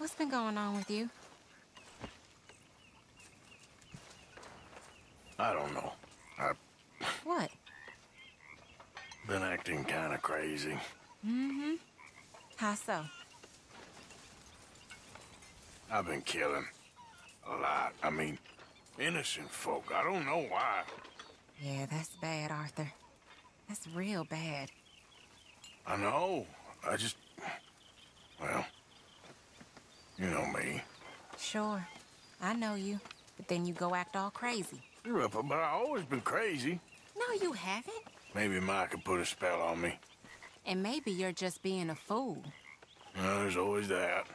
What's been going on with you? I don't know. I've What? been acting kind of crazy. Mm-hmm. How so? I've been killing. A lot. I mean, innocent folk. I don't know why. Yeah, that's bad, Arthur. That's real bad. I know. I just. You know me. Sure. I know you. But then you go act all crazy. You're up, but I've always been crazy. No, you haven't. Maybe Mike could put a spell on me. And maybe you're just being a fool. No, there's always that.